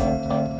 Música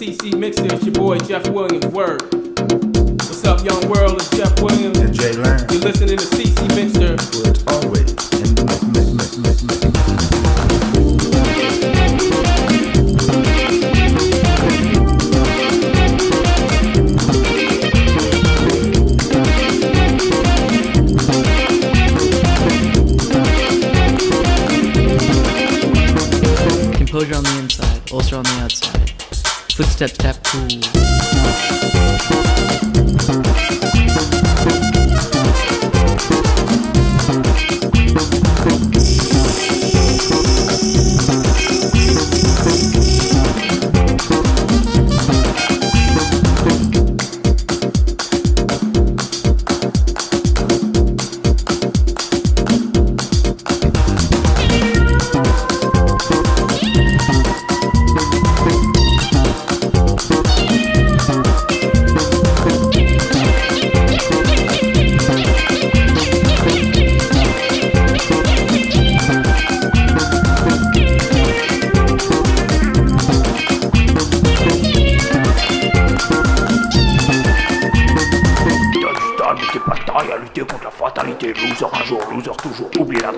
ccMixter. It's your boy Jeff Williams. Word. What's up, young world? It's Jeff Williams. And J.Lang, You're listening to ccMixter. it's always Footsteps tap cool.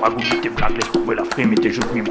ragout, t'es blague, laisse couper la frime et tes jeux de mime